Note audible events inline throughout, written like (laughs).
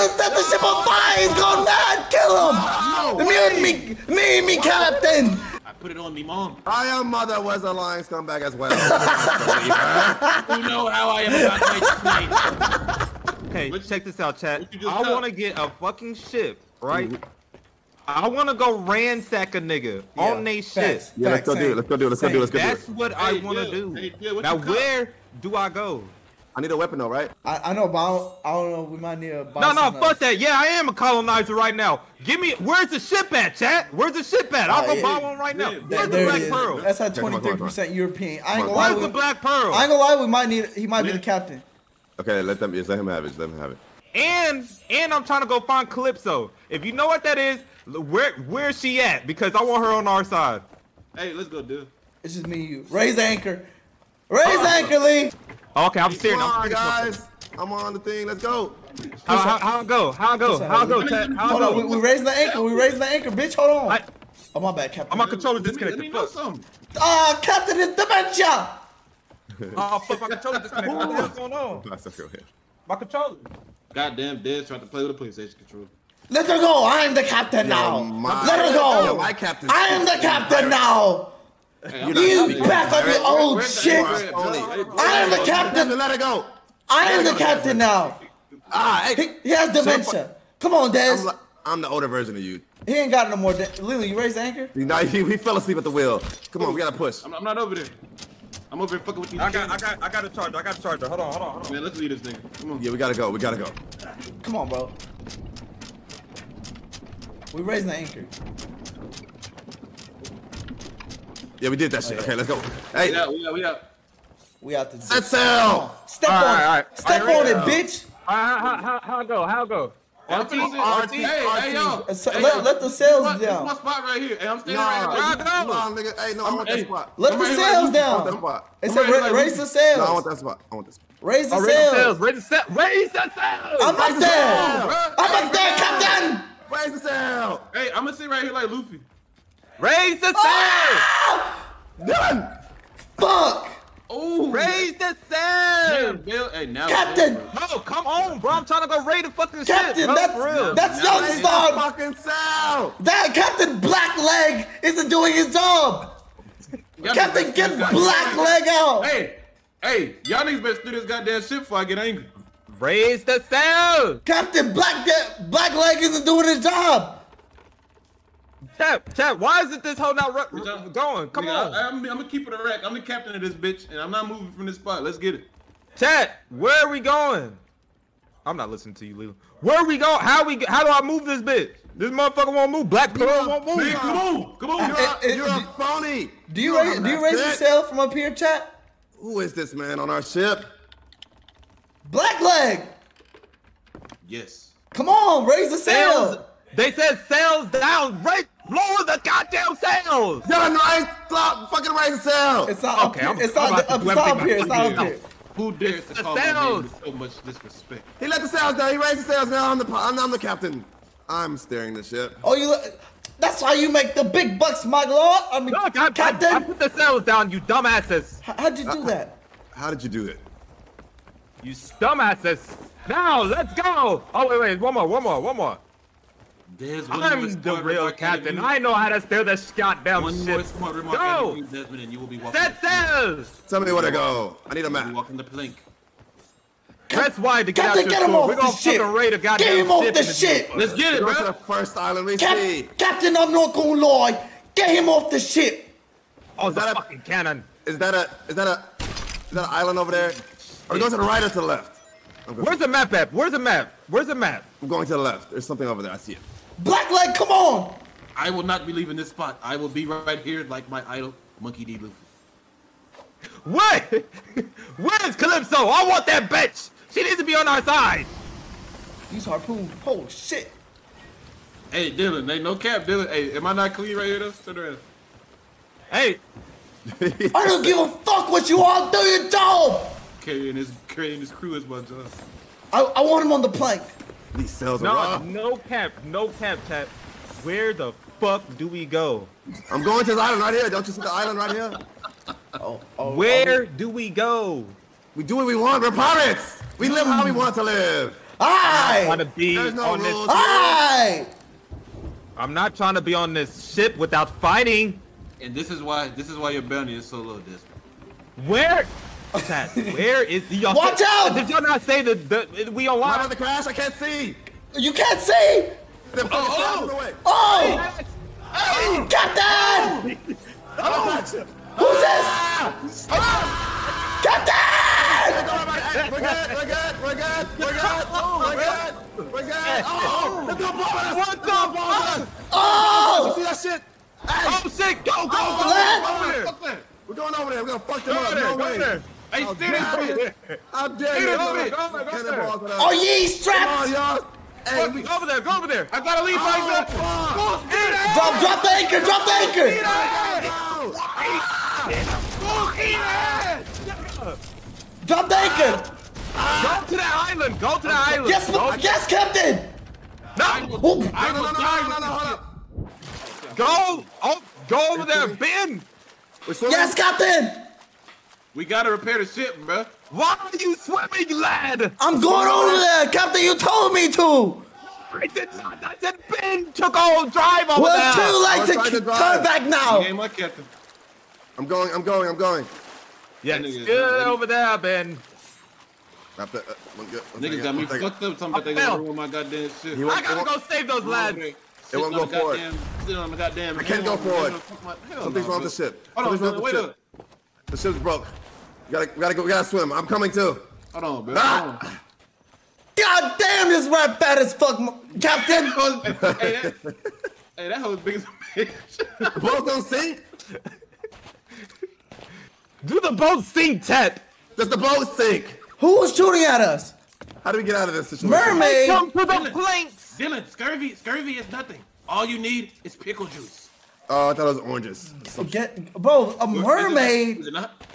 Dylan set the ship on fire. He's gone mad. Kill him. No Me and me, me and me, Captain. I put it on me, mom. I am mother was a lying scumbag as well. (laughs) You know how I am about my (laughs) tonight. Okay, What- check this out, chat. what you just I want to get a fucking ship, right? Mm-hmm. I want to go ransack a nigga on they shit. Yeah, let's go do it. Let's go do it. Let's go do it. Let's go do it. That's it. what I want to do. Hey, Bill, now, you cut? where do I go? I need a weapon though, right? I, I know, but I don't, I don't know. We might need a. No, no, fuck that. Yeah, I am a colonizer right now. Give me, where's the ship at, chat? Where's the ship at? I'll go yeah. buy one right now. There- Where's the there Black. Pearl? That's at come on, come on, twenty come three on. percent European. I ain't gonna lie. Where's We, the Black Pearl? I ain't gonna lie. We might need. He might be the captain. Okay, let them. Just let him have it. Just let him have it. And and I'm trying to go find Calypso. If you know what that is, where where's she at? Because I want her on our side. Hey, let's go, dude. It's just me and you. Raise anchor. Raise anchor, Lee. Okay, I'm steering. Come I'm on, guys. I'm on the thing. Let's go. How, how, how I go? How I go? How I go, chat? How I Hold on. We, go? we raising the anchor. We raising the anchor, bitch. Hold on. I- oh my bad, captain. I'm my controller Let me- disconnected. Let me know Fuck. something. Ah, captain is dementia. Oh fuck, my controller disconnected. What the hell's going on? That's okay. My controller. Goddamn, Dez trying to play with a PlayStation controller. Let her go. I am the captain now. my- Let her go. My captain. I am the captain now. Hey, You not- back on your old Where's the- shit. where's the- I am the captain. Let it go. I am the captain now. Ah, He, hey. he has dementia. Come on, I'm, I'm the older version of you. He ain't got no more. De- Lily, you raise the anchor? He, nah, he, he fell asleep at the wheel. Come on, we gotta push. I'm, I'm not over there. I'm over here fucking with these. I got, I got, I got a charger. I got a charger. Hold on, hold on, hold on. Man, let's leave this nigga. Come on. Yeah, we gotta go. We gotta go. Come on, bro. We raising the anchor. Yeah, we did that shit. Okay, let's go. Hey, We out, we out, we out. We out the set sail. Step All on right, it. all right. Step All right, on it, bitch. How, how, how, how I go? How I go? I'm RT, finna RT, hey, hey, yo. Uh, so- Hey, let- yo. let the sails This my- down. This my spot right here. Hey, I'm standing Nah, right here. go? come on, nigga. Hey, no, I want that Hey. spot. Let I'm the ready to sails like- I want that down. spot. It I'm said ready to ra- like- raise the No, I want that spot. I want this. spot. Raise the Oh, raise the sails. sails. Raise the sails. Raise the sails. I'm up there. Bruh. I'm up there, captain. Raise the sail. Hey, I'm gonna sit right here like Luffy. Raise the sails. Done. Fuck. Oh, Raise the Damn, sails. Bill. Hey, now. Captain. No, come on, bro. I'm trying to go raid the fucking Captain, shit, bro. that's, for real. that's Now young Raise star. fucking sail. That Captain Blackleg isn't doing his job. Captain, get better- Blackleg out. Hey, hey, y'all niggas better do this goddamn shit before I get angry. Raise the sails. Captain Black Blackleg isn't doing his job. Chat, chat. Why isn't this whole not ru- Nigga, going? Come nigga, on, I, am I'm gonna keep it a rack. I'm the captain of this bitch, and I'm not moving from this spot. Let's get it. chat. Where are we going? I'm not listening to you, Lilo. Where are we going? How we? How do I move this bitch? This motherfucker won't move. Black Pearl won't move. Nigga, come on, come on. You're, a, you're a phony. Do you You're raise, a do you raise the sail from up here, chat? Who is this man on our ship? Blackleg, Yes. come on, raise the Sails. sail. They said sails down. Right. Lower the goddamn sails. Done, right? Stop fucking raise the sail. It's not Okay, up I'm- here. It's I'm not, about to up, it's not up here. It's not up here. Who dares to the call my name sails. with so much disrespect? He let the sails down. He raised the sails. Now I'm the I'm, I'm the captain. I'm steering the ship. Oh, you. look- That's why you make the big bucks, my lord. I mean, Look, I, I, Captain. I put the sails down. You dumbasses. H- How'd you do uh, that? How did you do it? You dumbasses. Now let's go. Oh wait, wait. One more. One more. One more. There's I'm the smart real captain. I know how to steer this goddamn One more ship. smart remark Go. Desmond, and you will be walking. Set sails. Tell me where to go. I need a You'll be map. walking the plank. Press Y to get Captain, out get him school. off We're gonna ship. fucking raid a goddamn Get him off ship the this ship. motherfucker. Let's get it, Go to bro. the first island we Cap- see. Captain, I'm not gonna lie. Get him off the ship. Oh, it's that a a- fucking cannon. Is that a is that a is that an island over there? Are we going to the right or to the left? Where's the map at? Where's the map? Where's the map? I'm going to the left. There's something over there. I see it. Blackleg, come on. I will not be leaving this spot. I will be right here like my idol, Monkey D. Luffy. What? (laughs) Where's Calypso? I want that bitch. She needs to be on our side. These harpoons, holy shit. Hey, Dylan, ain't no cap, Dylan. Hey, am I not clean right here though? Turn around. Hey, (laughs) I don't give a fuck what you all do your job. Carrying his carrying his crew is my job. I, I want him on the plank. These cells are no, rough. no cap, no cap, chat. Where the fuck do we go? I'm going to the island right here. Don't you see the island right here? Oh, oh, oh Where do we go? We do what we want. We're pirates. We live how we want to live. trying to be There's no on this. rules. Aye! I'm not trying to be on this ship without fighting. And this is why this is why your bounty is so low, this. Where? Chat, where is y'all? Watch say- out! Did y'all not say that the, we Why online? about the crash? I can't see. You can't see! The fucking oh. stars in the way. Oh! Captain! Oh. Who's this? Ah! Ah! Captain! We're good, we're good, we're good, we're good, we're good, we're good. Oh, let's do a bomb on us. What the fuck? Oh! See that shit? Oh shit! Go go go! Let- go over there! Fuck that. We're going over there. We're gonna fuck them Go up. over there! No Go way. over there! Hey, oh, How steer dare this you? bitch. How dare you? Go over there, go over there, go over there. Cannonballs. Oh, ye Come on, y'all. Hey, we, Go over there! Go over there! I gotta leave Oh, like that. fuck. Full speed ahead. Drop, drop the anchor! Drop the anchor! Full speed ahead. Drop the anchor! Go to that island! Go to that island! Yes, go, yes, Captain! I will, Oh. I no, no, will no, die no, no, no, hold up. go! Oh, go over there, Ben! We're. Yes, Captain! We gotta repair the ship, bro. Why are you swimming, lad? I'm going over there! Captain, you told me to! I did not. I said Ben took all drive over Well, there. it's too late to to turn back now! ain't my captain. I'm going, I'm going, I'm going. Yeah, That nigga- good over there, Ben. Not that- uh, one good- one Niggas got me one second. fucked up talking about they Hell. gonna ruin my goddamn shit. I gotta go save those lads. Sitting won't go forward. goddamn- Sitting on the goddamn. I can't go hammer, forward. man, fuck my- hell Something's wrong with the ship. Hold on, Something's wrong bro, with wait up. ship. The ship's broke. We gotta, we gotta go, we gotta swim. I'm coming too. Hold on, bro. Ah! Hold on. God damn, this rat fat as fuck, Captain! hey, that, hey, that hoe big as a bitch. The boats don't sink. Do the boat sink, Ted? Does the boat sink? Who was shooting at us? How do we get out of this situation? Mermaid! Come to the planks. Dylan, scurvy, scurvy is nothing. All you need is pickle juice. Oh, I thought it was oranges. Get, bro, a mermaid. Is it mermaid! not?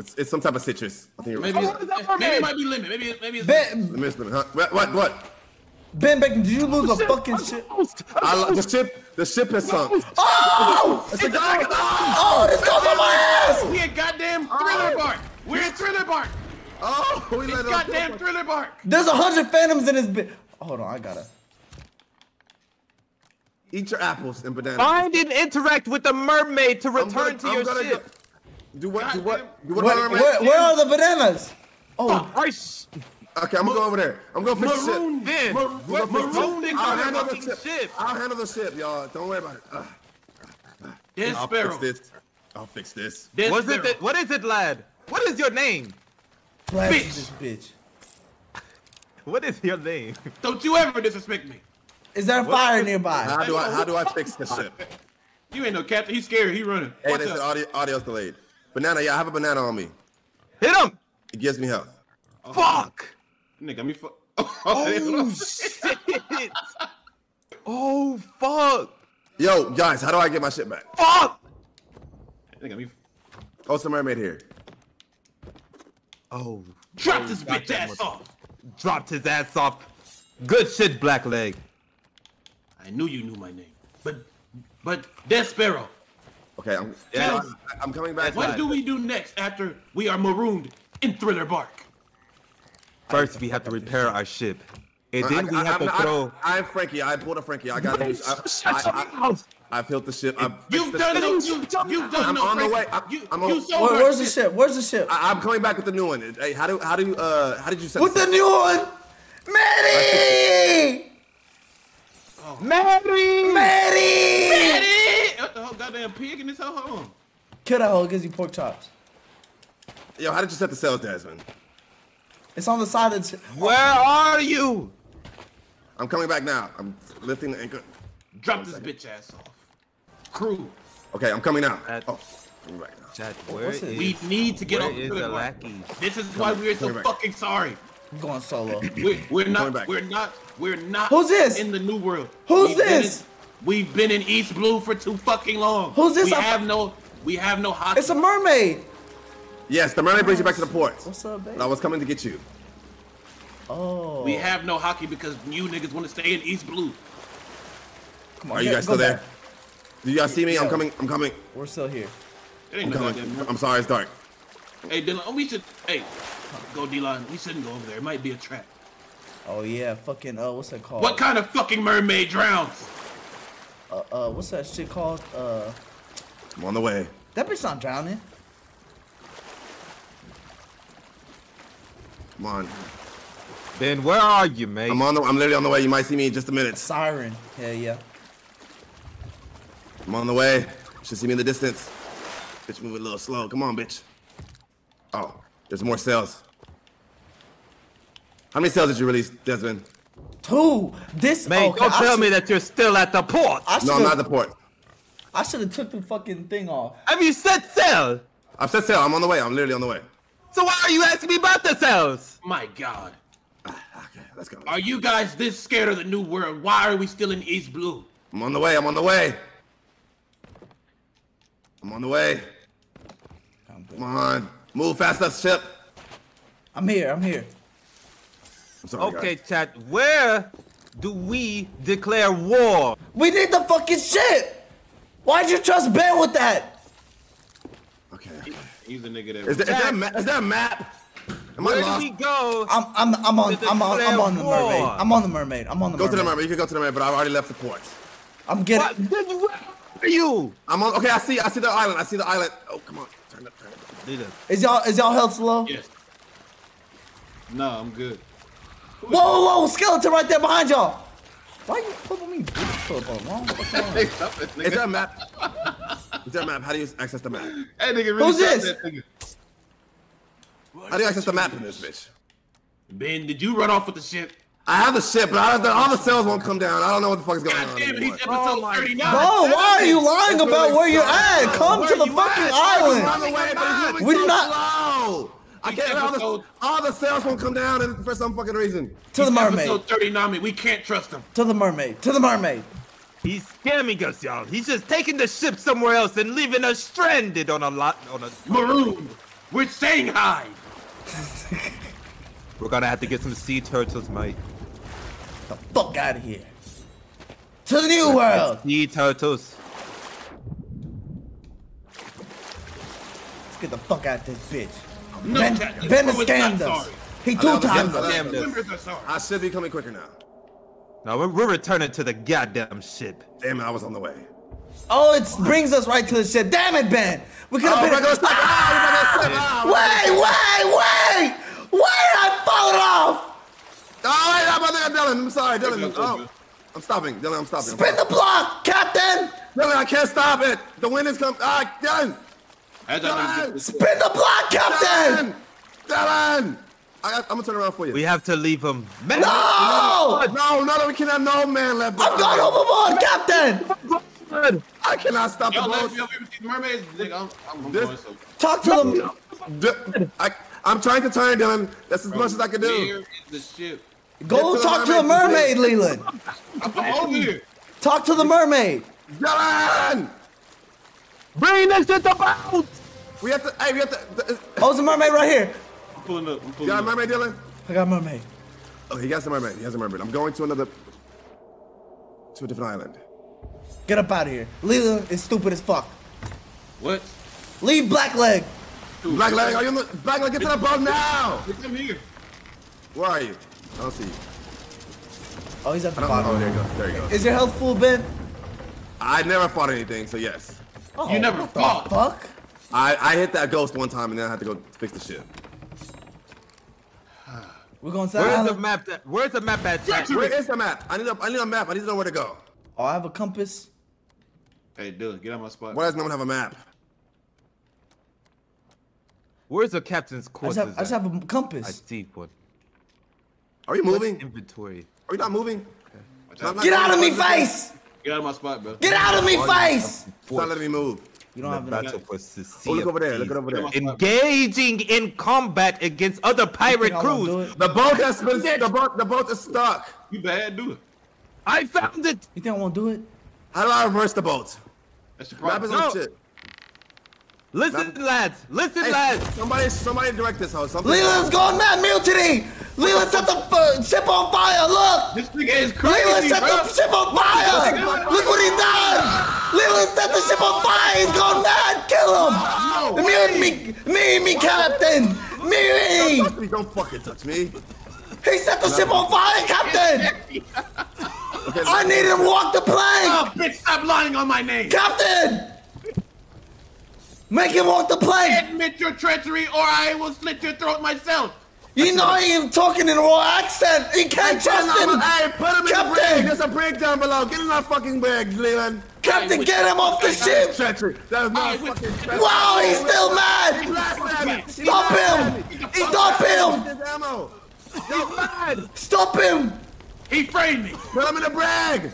It's, it's some type of citrus. I think you're Maybe, right. Oh, what is that it's, for maybe it might be lemon. Maybe, it- maybe it's Ben, The Michelin, huh? What? What? what? Ben Bacon, did you lose a fucking shit? I, lo- the ship, the ship has sunk. Oh! It's a dog. Oh, this goes on my ass! We at goddamn thriller oh. bark. We're at thriller bark. Oh, we It's let it goddamn thriller bark. There's a hundred phantoms in this bit. Hold on, I gotta. Eat your apples and bananas. Find and interact with the mermaid to I'm return gonna- to I'm your gonna ship. go- Do what? Do what? Do what? Where, about where, where are the bananas? Oh, I sh- Okay, I'm gonna go over there. I'm gonna fix the Maroon. ship. Ben, Mar- gonna fix the maroon ship. I'll colored handle the fucking ship. ship. I'll handle the ship, y'all. Don't worry about it. Ugh, Dead I'll sparrow. fix this. I'll fix this. Dead what's it? That, what is it, lad? What is your name? blast Bitch. this bitch. (laughs) What is your name? Don't you ever disrespect me. Is there a fire nearby? How do I? How do I fix the ship? You ain't no captain. He's scared. He running. Hey, Watch they said out. audio, audio's delayed. Banana, yeah, I have a banana on me. Hit him! It gives me health. Oh. Fuck! Nigga, got me fu- (laughs) Oh (laughs) shit! Oh fuck! Yo, guys, how do I get my shit back? Fuck! Nigga, me Oh, some mermaid here. Oh, drop oh, this got bitch ass much. off. dropped his ass off. Good shit, Black Leg. I knew you knew my name, but but Death Sparrow. Okay, I'm, Yes. I, am coming back. What do we do next after we are marooned in Thriller Bark? First, we have to repair our ship, and then we I, have I, to I, throw. I, am Franky. I pulled a Franky. I got to do. Shut I, your I, I, mouth! I've built the ship. I've fixed You've done ship. no. You, you've done I'm no. on the way. I- you, I'm on- you so Where, where's the ship? Where's the ship? I, I'm coming back with the new one. Hey, how do how do you uh how did you set With this the new one, Maddie, Mary! (laughs) Maddie. Eddie! What the hell, goddamn pig in this hell? Hold on. Kill that hoe. Gives you pork chops. Yo, how did you set the sails, Desmond? It's on the side of the. Where are you? I'm coming back now. I'm lifting the anchor. Drop this bitch ass off. Crew, Okay, I'm coming out. That- Oh, I'm right now. Chad, where What's we need to get where off the lackey? This is why we're so back. fucking sorry. I'm going solo. We're, we're not. We're not. We're not. Who's this? In the new world. Who's We've been this? In- we've been in East Blue for too fucking long. Who's this? We I'm- have no. We have no haki. It's a mermaid. Yes, the mermaid brings you back to the port. What's up, babe? I was coming to get you. Oh. we have no haki because you niggas want to stay in East Blue. Come on, Are you guys go still there? back. Do you guys see me? I'm coming. I'm coming. We're still here. It ain't I'm no coming. I'm sorry, it's dark. Hey, Dylan. Oh, we should. Hey, go D-line. We shouldn't go over there. It might be a trap. Oh yeah, fucking uh, what's that called? What kind of fucking mermaid drowns? Uh, uh, what's that shit called? Uh, I'm on the way. that bitch not drowning. Come on. Ben, where are you, mate? I'm on the. I'm literally on the way. You might see me in just a minute. Siren. Hell yeah. I'm on the way. Should see me in the distance. Bitch, moving a little slow. Come on, bitch. Oh, there's more cells. How many cells did you release, Desmond? Two. This. Man, okay, don't I tell should- me that you're still at the port. I No, I'm not at the port. I should have took the fucking thing off. Have you set sail? I've set sail. I'm on the way. I'm literally on the way. So why are you asking me about the cells? My God. Ah, okay, let's go. Are you guys this scared of the new world? Why are we still in East Blue? I'm on the way. I'm on the way. I'm on the way. Come on. Move fast faster, ship. I'm here. I'm here. I'm sorry, Okay, guys. chat, where do we declare war? We need the fucking shit. Why'd you trust Ben with that? Okay. okay. He's a nigga that. Is there, is, there a ma- is there a map? Am I Where do lost? we go? I'm I'm I'm on I'm on I'm on the declare mermaid. I'm on the mermaid. I'm on the Go to the mermaid. You can go to the mermaid, but I've already left the port. I'm getting. Then Where are you? I'm on. Okay, I see. I see the island. I see the island. Oh, come on. Turn up. Turn up. Is y'all is y'all health low? Yes. No, I'm good. Whoa whoa whoa! Skeleton right there behind y'all. Why are you pull on me? Bitch, pull up on wrong fucking (laughs) line. Hey, stop that Is nigga. there a map? Is that a map? How do you access the map? Hey, nigga, really Who's stop this? How do you access the map in this bitch? Ben, did you run off with the ship? I have the ship, but I don't, all the cells won't come down. I don't know what the fuck is going God on. damn he's episode Oh 39. Bro, why are you lying about where you're at? Come Where to the fucking at? Island. the way, but it's moving We so did not- slow. I can't. All the, episode- all the cells won't come down and- for some fucking reason. To the mermaid. Episode 39, we can't trust him. To the mermaid. To the mermaid. He's scamming us, y'all. He's just taking the ship somewhere else and leaving us stranded on a lot on a Maroon, we're Shanghai. (laughs) We're gonna have to get some sea turtles, mate. The fuck out of here. To the new world. Sea turtles. Let's get the fuck out of this bitch. No, Ben, Captain, ben Crew is scammed us. sorry. He two know, but timed us. Damn this. Members are sorry. I should be coming quicker now. No, we're, we're returning to the goddamn ship. Damn it, I was on the way. Oh, it brings us right to the ship. Damn it, Ben. We could Oh, have we're been. (laughs) gonna stop. Ah, we're. Ah, Wait, wait, wait! Wait, I fallen off! Oh, wait, I'm on there, Dylan. I'm sorry, Dylan. Good, good, Oh. I'm stopping. Dylan, I'm stopping. Spin the block, Captain! Dylan, I can't stop it. The wind is coming. Ah, Dylan. I thought it Spin the block, Captain! Dylan. Dylan. I, I'm gonna turn around for you. We have to leave him. Man, No! no, no, no, we cannot. No man left. I'm behind. going overboard, Captain! I cannot stop the Y'all boat. me over here with these mermaids? I'm, I'm, I'm This- going so. Talk to them. I'm trying to turn, Dylan. That's as much as I can do. The ship? Go Get to the talk to the mermaid, mermaid, Leland. I'm over here. Talk to the mermaid. Dylan. Bring this to the boat. We have to. Hey, we have to. Uh, oh, there's a mermaid right here. I'm pulling up. I'm You pulling got a mermaid, Dylan? I got a mermaid. Oh, he got a mermaid. He has a mermaid. I'm going to another. To a different island. Get up out of here. Leland is stupid as fuck. What? Leave Blackleg. Dude, Black are you in the black leg? Get to the boat now! Bitch, I'm here. Where are you? I don't see you. Oh, he's at the I don't, oh, there you go. There you go. Is your health full, Ben? I never fought anything, so yes. Oh, You never what fought. The fuck? I, I hit that ghost one time and then I had to go fix the shit. (sighs) We're going to the Where's the map? That, where's the map at? chat? Where is the map? I need a, I need a map. I need to know where to go. Oh, I have a compass. Hey, dude, get out of my spot. Why does no one have a map? Where's the captain's I just quarters? have, I just have a compass. I see one. Are you moving? Inventory. Are you not moving? Watch out. Get out of me face! Get out of my spot, bro. Get out of me face! It's not letting me move. You don't The have enough. battle for Oh, look over there. Look over there. Engaging in combat against other pirate think I wanna do crews. The boat has been. The boat. The boat is stuck. You bad, do it. I found it. You think I won't do it? How do I reverse the boat? That's the Map is problem. No. shit. Listen, lads. Listen, Hey, lads. somebody, somebody direct this house. Something. Leland's going mad mutiny! Leland set the uh, ship on fire! Look! This nigga is Leland crazy, set bro. the ship on fire! Look what he done! Leland set the ship on fire! He's going mad! Kill him! Me and me, me, me, captain! Me, me! Don't touch me. Don't fucking touch me. He set the ship on fire, Captain! (laughs) I need him to walk the plank. Oh, bitch, stop lying on my name. Captain! Make him walk the plank! Admit your treachery, or I will slit your throat myself. You know he ain't talking in a raw accent! You can't trust him! Hey, put him in the Captain! brig. There's a brig down below. Get in that fucking brig, Leland. Captain, get him off the ship! Treachery. That is not I fucking treachery. Wow, he's still He mad! blasted at me. Stop him! Stop him! He's mad. Stop him! He framed me. Put him in the brig.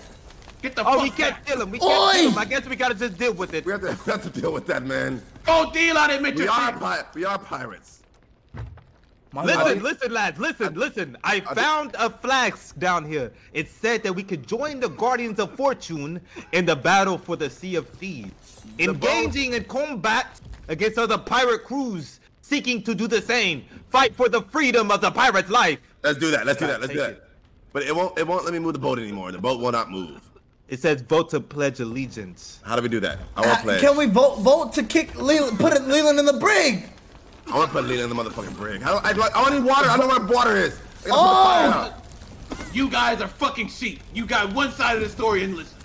Get the Oh, fuck we can't back. kill him. We can't Oi! kill him. I guess we gotta just deal with it. We have to, (laughs) we have to deal with that, man. Go deal on it, admit We are pi- we are pirates. Listen, listen, lads, listen, listen. I think- found a flask down here. It said that we could join the Guardians of Fortune in the battle for the Sea of Thieves, engaging in combat against other pirate crews seeking to do the same. Fight for the freedom of the pirate's life. Let's do that. Let's do that. Let's do Take that. But it won't. It won't let me move the boat anymore. The boat will not move. It says vote to pledge allegiance. How do we do that? I want to play. Uh, Can we vote vote to kick Leland, put Leland in the brig? I want to put Leland in the motherfucking brig. How do I, I, I need water. I don't know where water is. I gotta put the Oh! fire. You guys are fucking sheep. You got one side of the story and listen.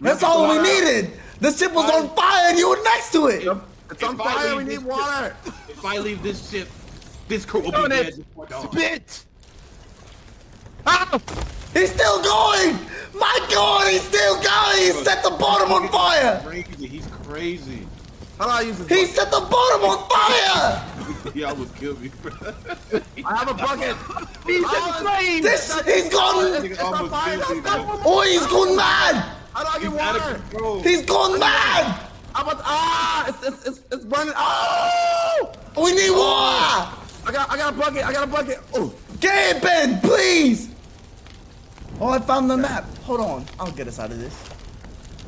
That's all we needed. The ship was on fire and you were next to it. It's on fire. We need this water. If I leave this ship, this crew will be dead before dawn. Spit! Ah! He's still going. My God, he's still going. He set the bottom on fire. He's Crazy. He's crazy. How do I use this? He bucket? set the bottom on fire. (laughs) Y'all would kill me, bro. I have a bucket. He's Oh, in flames! This, he's gone. It's, it's fire. killed me, Stop. bro. Oh, he's gone mad. How do I get He's out of water? control. He's gone mad. How about ah? It's it's it's, it's burning. Oh! We need water. I got I got a bucket. I got a bucket. Oh. Get it, Ben, please. Oh, I found the map. Hold on. I'll get us out of this.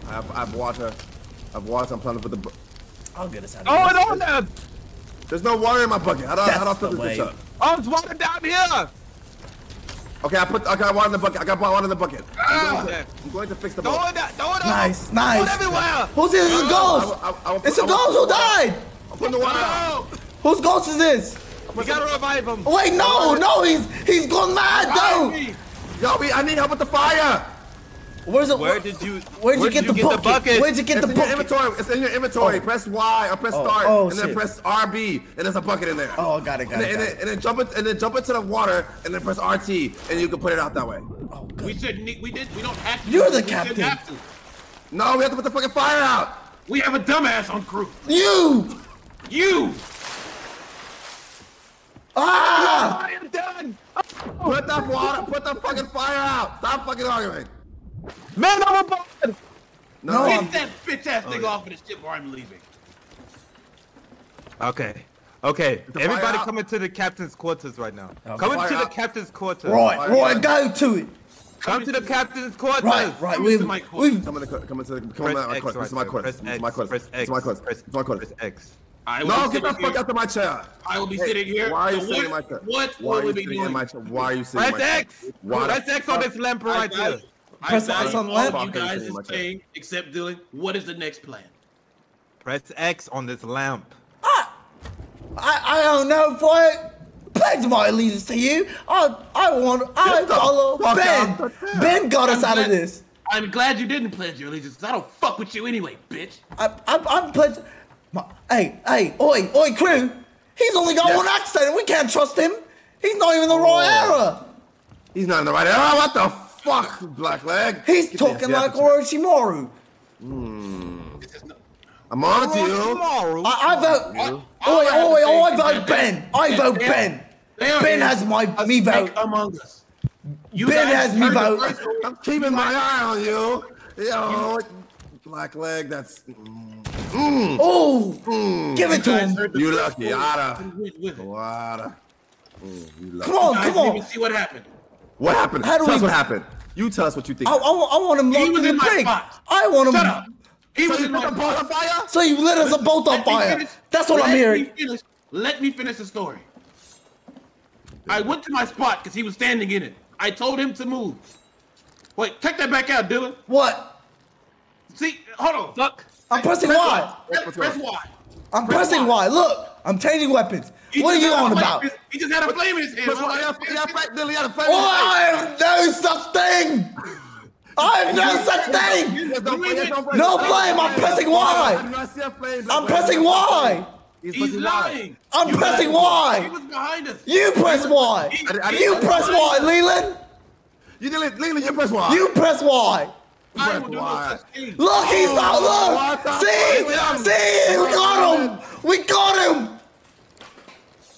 I have, I have water. I have water. I'm planning to put the. Bu- I'll get us out of here. Oh, this. and on there! There's no water in my bucket. How do I, how do I fill the this bitch way. up? Oh, it's water down here! Okay, I put I got water in the bucket. I got water in the bucket. I'm, going, ah! to, I'm going to fix the Throw boat. it down, throw it Nice, up! nice. Throw it everywhere! Who's this? It's a I ghost. will- I will- I will It's a put- I will ghost who put the water- died. I'm putting the water out. No! Whose ghost is this? We gotta revive him. Wait, no, no, he's he's gone mad. though. me. Yo, we, I need help with the fire. Where's it? Where did you? Where'd you where get, did the, you bucket? Where'd you get It's the in your bucket? inventory. It's in your inventory. Oh. Press Y or press Oh, start, oh, and then press RB, and there's a bucket in there. Oh, I got it, got and, it, then, got and, it. then, and then jump it, and then jump into the water, and then press RT, and you can put it out that way. Oh, We shouldn't. need- We did. We don't have to. You're the We shouldn't captain. have to. No, we have to put the fucking fire out. We have a dumbass on crew. You. You. Ah. I am done. Put the water, put the fucking fire out. Stop fucking arguing. Man overboard! No, Get I'm- that bitch ass oh, nigga off of the ship or I'm leaving. Okay. Okay. the Everybody fire out? come into the captain's quarters right now. Okay. Come Fire into the captain's quarters. Roy, Roy, go to it. Come to the captain's quarters. Right, right. Come We've, into my court. we've. Come in the, come into the, come Press in my X course. right This is my there. course. Press This is X. my course. Press This X. is my course. Press This is my course. Press X. I No, get the fuck out of my chair. I will be Hey, sitting here. Why are you So sitting in my chair? What Why are we you sitting in doing? my chair? Why are you sitting in my chair? Press X. Press X on this lamp right value- here. I Press value X on all lamp? you guys I'm is my saying, except Dylan, what is the next plan? Press X on this lamp. Ah, I, I don't know if I pledge my allegiance to you. I, I want, I follow Ben. out the chair. Ben got us I'm out of this. I'm glad you didn't pledge your allegiance. 'cause I don't fuck with you anyway, bitch. I, I, I'm pledge. My, hey, hey, oi, oi, crew. He's only got Yes. one accent, and we can't trust him. He's not even the right era. He's not in the right area. Oh, what the fuck, Blackleg? He's Get talking like Orochimaru. I'm on it to you. I, I vote. All- Oi, all I have oi, oi, I vote Ben. I vote there- Ben. there Ben has my a me vote. among us. You Ben has me vote. I'm keeping my eye on you. Yo, Blackleg, that's. Mm, Oh, give it You to guys him. heard You first lucky, story Ada. and went with it. Water. Mm, you lucky. Come on, Guys come didn't on. see what happened. What happened? How do tell us what happened. You tell us what you think. I, I, want- I want him He locked was in the in my brig. spot. I want him. Shut up. He so was you in put my the boat on fire? So you lit us a both on fire. That's what I'm let hearing. Me finish, let me finish the story. I went to my spot because he was standing in it. I told him to move. Wait, take that back out, Dylan. What? See, hold on. Fuck. I'm pressing Press Y. Press, What's press? Y. I'm Press pressing Y. Y. Look, I'm changing weapons. He what are you on flame- about? He just had a flame in his hand. Press I'm Y, like, yeah, yeah, fight, Dilly, yeah, fight. Oh, I have no such thing. I have no such thing. Yes, don't play, yes, don't play. No flame, I'm pressing Y. I do not see a flame. I'm pressing Y. He's, He's pressing Y. lying. I'm You pressing lied. Y. He was behind us. You press Y. He- I- I- You press Y, Leland. You did it, Leland, you press Y. You press Y. I will do no such thing. Look, he's oh, not. Look. See, fuck? see, we got him. We got him.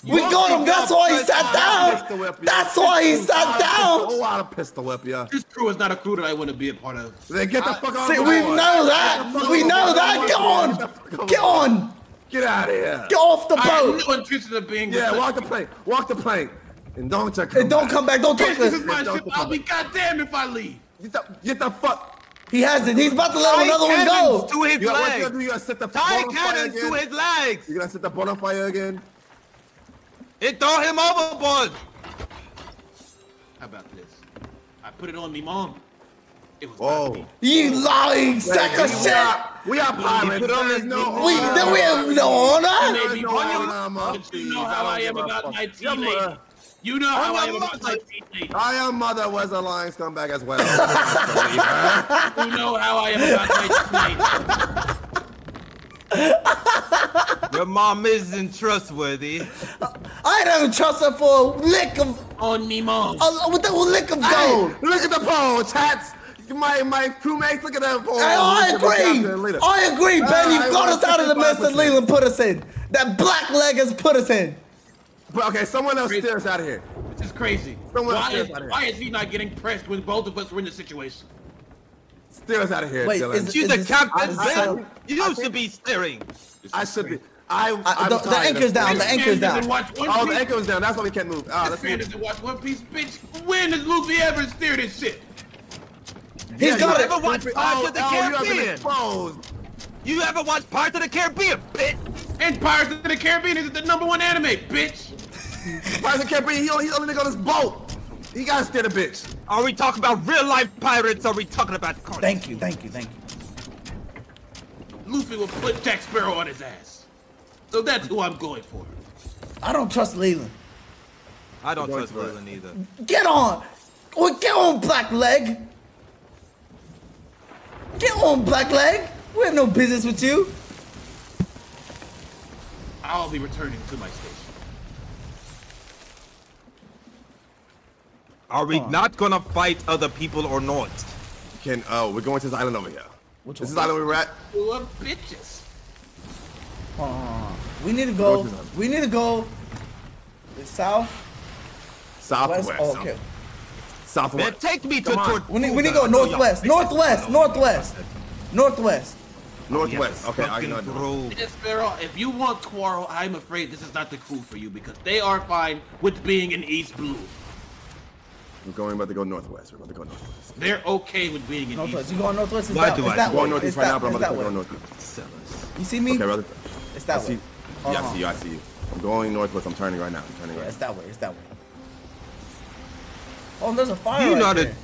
We got him. That's why he sat down. That's why he sat down. Oh, lot of pistol whip, yeah. This crew is not a crew that I want to be a part of. Then get the fuck on See, board. we know that. We know that. Get on. Get on. Get out of here. Get off the I have boat. no intention of being Yeah, walk the plank. Walk the plank. And don't check. And don't come back. Don't talk Bitch, to this is my ship. I'll back. be goddamn if I leave. Get the, get the fuck. He has it. He's about to let Tie another one go. to his You got, what you legs. gonna do? You gotta set the Tie boat on cannons to his legs. You gonna set the boat on fire again? It throw him overboard. How about this? I put it on me, mom. It was Oh. me. You lying sack of we shit. Are, we are pirates. on There's his- no We, honor. we have no honor. Maybe There's no one of honor, you- Mom. but you know how I am about my tea Your lady. mother- You know how I my am about my mother- tea lady. I am mother was a lying scumbag as well. (laughs) You know how I am about my tea lady. Your mom isn't trustworthy. I don't trust her for a lick of On me, mom. a, with a lick of hey, gold. look at the pole, chats. My my crewmates, look at that pole. Hey, I agree. I agree, Ben. You've I got us out of the mess that Leland put us in. That black leg has put us in. But okay, someone else steer us out of here. This is crazy. Someone Why upstairs is, out here. why is he not getting pressed when both of us were in the situation? Steer us out of here, Wait, Dylan. is- You're the captain, is I- this I- how- Ben. You should be steering. I should be. I. I'm the- the anchor's down, the anchor's down. doesn't watch One Oh, the Piece. anchor was down. That's why we can't move. Ah, This let's man doesn't watch One Piece, bitch. When has Luffy ever steered his shit? He's Yeah, got you it. ever watched Pirates of the oh, you have been Caribbean? exposed. You ever watched Pirates of the Caribbean, bitch? And Pirates of the Caribbean is the number one anime, bitch. Pirates can't Caribbean, he only, he's only nigga on his boat. He gotta steer the bitch. Are we talking about real life pirates? Or are we talking about cartoons? Thank you, thank you, thank you. Luffy will put Jack Sparrow on his ass. So that's who I'm going for. I don't trust Leland. I don't trust for it. Leland either. Get on. Well, get on, black leg. Get on, black leg. We have no business with you. I'll be returning to my station. Are we not gonna fight other people or not? Can oh, we're going to this island over here. Which this is one? the island we're at. Full of bitches. Uh, we need to go. Go to. We need to go. The south, Southwest. west. Oh, okay. Man, Southwest. take me to Come on. Tortuga. We need, we need to go northwest, northwest, northwest, northwest. Northwest. Okay, I can do it. Sparrow, if you want quarrel, I'm afraid this is not the crew for you because they are fine with being in East Blue. We're going about to go northwest. We're about to go northwest. They're okay with being in Northwest. East You Blue. going northwest? It's Why that, do it's I- that I'm way. going northeast right that, now, but I'm it's about to go way. northeast. You see me? Okay, brother. It's I that see. way. Yeah, I Uh-huh. see you. I see you. I'm going northwest. I'm turning right now. I'm turning Yeah, right. it's that way. It's that way. Oh, there's a fire You right know the- there.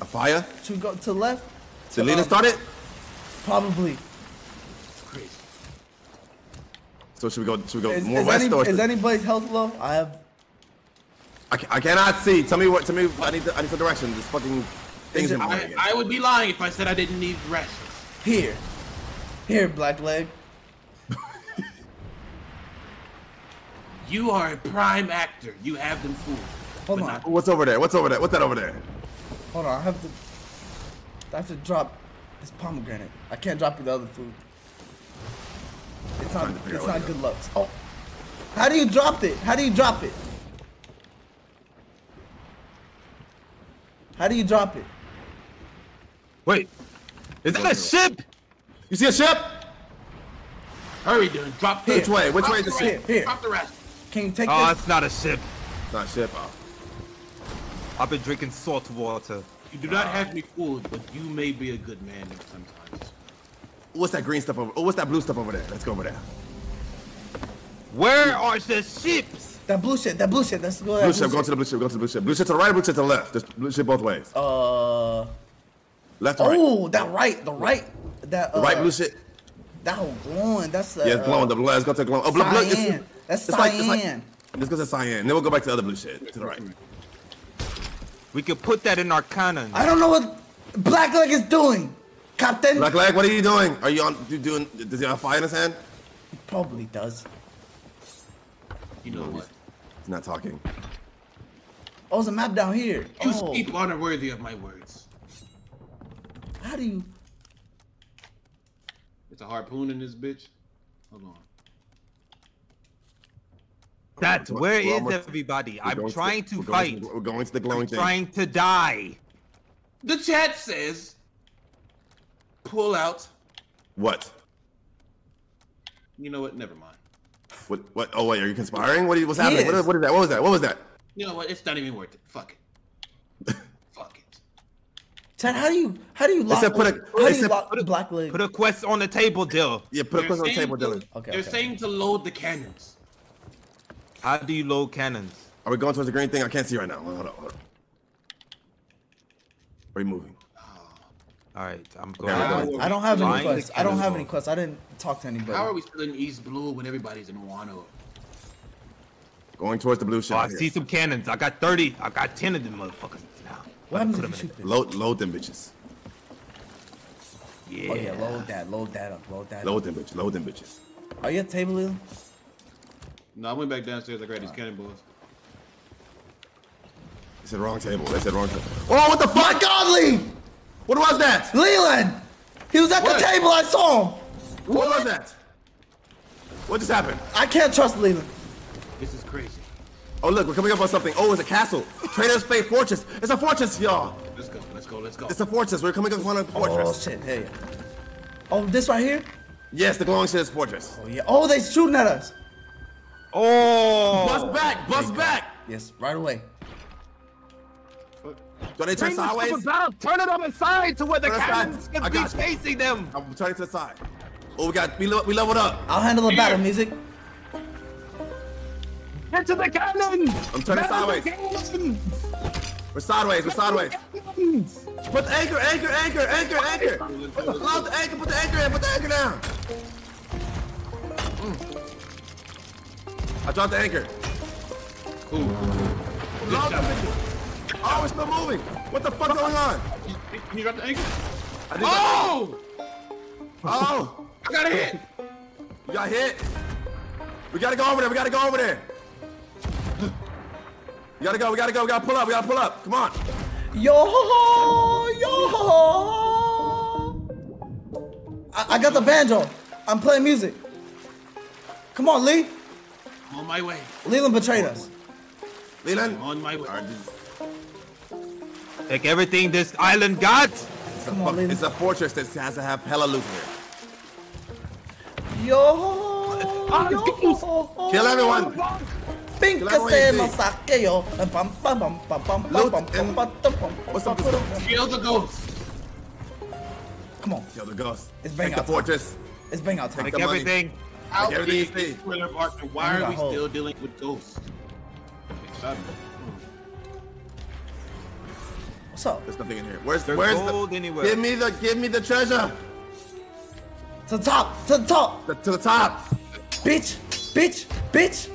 A fire? Should we go to left? Did Leland Um, start it? Probably. It's crazy. So should we go? Should we go Is, more is, west any, or? is anybody's health low? I have. I, ca- I cannot see. Tell me what. Tell me. I need. The, I need some direction. This fucking things Is it- in my I. I would be lying if I said I didn't need rest. Here. Here, black leg. (laughs) You are a prime actor. You have them fooled. Hold on. not- What's over there? What's over there? What's that over there? Hold on. I have to. I have to drop this pomegranate. I can't drop you the other food. It's not. trying to figure It's not good looks. Oh. How do you drop it? How do you drop it? How do you drop it? Wait, is that a ship? You see a ship? Hurry, dude. Drop the Here. Which way? Which drop way is the the ship? rest. Here, here. Drop the rest. Can you take Oh, this? it's not a ship. It's not a ship. Oh. I've been drinking salt water. You do not have me fooled, but you may be a good man sometimes. What's that green stuff over? Oh, what's that blue stuff over there? Let's go over there. Where are the ships? That blue shit. That blue shit. Let's go. to that Blue blue ship. Go to the blue ship. Go to the blue ship. Blue ship to the right. Blue ship to the left. Just blue ship both ways. Uh. Left or right. Oh, that right. The right. That. Uh, The right blue ship. That whole glowing. That's the. Yeah, it's glowing. The blue. Let's go to glowing. Oh, blue, blue. It's, Cyan. That's it's like, it's like, cyan. let's go to cyan. Then we'll go back to the other blue shit to the right. We could put that in our cannon. I don't know what Blackleg is doing, Captain. Black leg, what are you doing? Are you on? You doing? Does he have fire in his hand? He Probably does. You know what? He's not talking. Oh, there's a map down here. You Oh, speak honor worthy of my words. how do you? It's a harpoon in this bitch. Hold on. That's We're- where we're almost- everybody? I'm trying the- to we're going fight. to- we're going to the glowing I'm thing. trying to die. The chat says, pull out. What? You know what? Never mind. What? What? Oh wait, are you conspiring? What? Are you, what's happening? What what is that? What was that? What was that? You know what? It's not even worth it. Fuck it. (laughs) Fuck it. Ted, how do you? How do you lock? said put a- how they do you said lock put a- Blackleg? Put a quest on the table, Dill. Yeah, put a They're question on the table, to- Dylan. Okay, They're okay. saying to load the cannons. How do you load cannons? Are we going towards the green thing? I can't see right now. Hold on. Hold on. Are we moving? All right, I'm going. going. I don't have any Flying the quests. I don't have any quests. I didn't talk to anybody. How are we still in East Blue when everybody's in Wano? Going towards the blue ship. Oh, I right see some cannons. I got 30. I got 10 of them motherfuckers now. What happens Put if you 'em in shoot this? Load, load them bitches. Yeah. Oh yeah, load that, load that up, load that. Load up. them bitches. Load them bitches. Are you at table, Lil? No, I went back downstairs. I grabbed these cannonballs. They said wrong table. They said wrong table. Oh, what the fuck? God, Lee! What was that? Leland! He was at What? the table. I saw him. What was that? What just happened? I can't trust Leland. This is crazy. Oh, look, we're coming up on something. Oh, it's a castle. Traitor's Fate Fortress. It's a fortress, y'all. Let's go. Let's go. Let's go. It's a fortress. We're coming up on a fortress. Oh fortress. shit! Hey. Oh, this right here? Yes, the glowing shit is fortress. Oh yeah. Oh, they're shooting at us. Oh! Bust back, bust back. Yes, right away. Do they turn sideways? Turn it on the side to where the Turn cannons can be you. facing them. I'm turning to the side. Oh, we got we, le- we leveled up. I'll handle the battle music. Get to the cannons! I'm turning sideways. We're sideways. We're sideways. Put the anchor, anchor, anchor, anchor, anchor. Load the anchor. Put the anchor in. Put the anchor down. Mm. I dropped the anchor. Cool. Load the bitches. Oh, we're still moving. What the fuck's going on? Can you drop the anchor? I think Oh! oh, (laughs) I got a hit. you got hit. We gotta go over there. We gotta go over there. We gotta go. We gotta go. We gotta pull up. We gotta pull up. Come on. Yo, yo. I, I got the banjo. I'm playing music. Come on, Lee. I'm on my way. Leland betrayed us. Leland. I'm on my way. Take everything this island got. It's a, Come on, fuck- Leland. it's a fortress that has to have hella loot here. Yo, yo. Kill everyone. Pinka Kill se everyone, no saque yo. What's pam, up with pam. Kill the ghost. Come on, Kill the ghost. It's Take bang the out time. fortress. it's bang out time. Take the money. everything. How everything big you see. is Thriller Partner? Why You are we got still hope. dealing with ghosts? Excited. What's up? There's nothing in here. Where's There's where's gold the? anywhere. Give me the give me the treasure. To the top, to the top. The, to the top. Bitch, bitch, bitch.